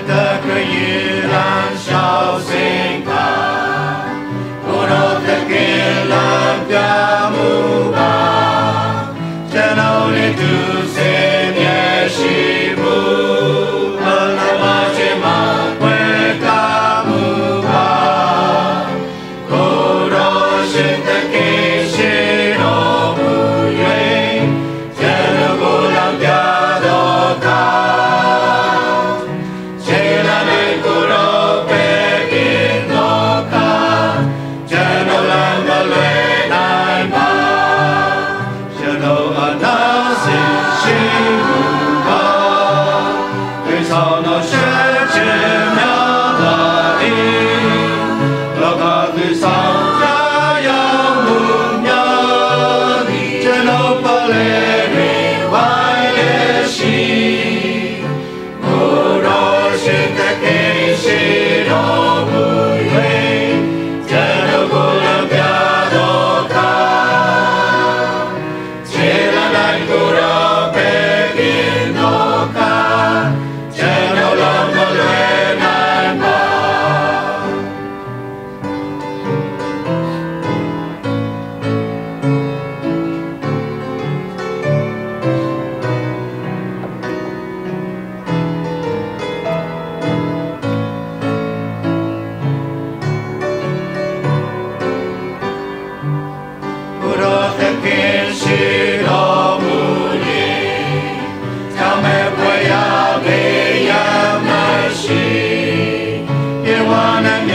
的歌歌于燃烧心。Krishna, Krishna. one and